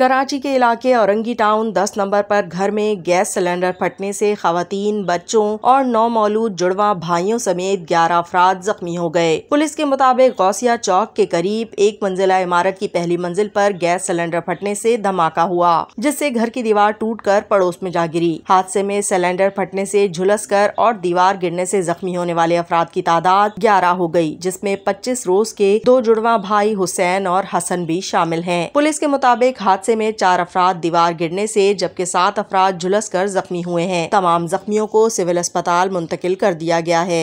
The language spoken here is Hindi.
कराची के इलाके औरंगी टाउन दस नंबर पर घर में गैस सिलेंडर फटने से खातन बच्चों और नौ मौलूद जुड़वा भाइयों समेत ग्यारह अफराद जख्मी हो गए। पुलिस के मुताबिक गौसिया चौक के करीब एक मंजिला इमारत की पहली मंजिल पर गैस सिलेंडर फटने से धमाका हुआ, जिससे घर की दीवार टूट कर पड़ोस में जा गिरी। हादसे में सिलेंडर फटने से झुलस कर और दीवार गिरने से जख्मी होने वाले अफराद की तादाद ग्यारह हो गई, जिसमें पच्चीस रोज के दो जुड़वा भाई हुसैन और हसन भी शामिल हैं। पुलिस के मुताबिक हादसे हादसे में चार अफराद दीवार गिरने से, जबकि सात अफराद झुलस कर जख्मी हुए हैं। तमाम जख्मियों को सिविल अस्पताल मुंतकिल कर दिया गया है।